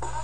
go.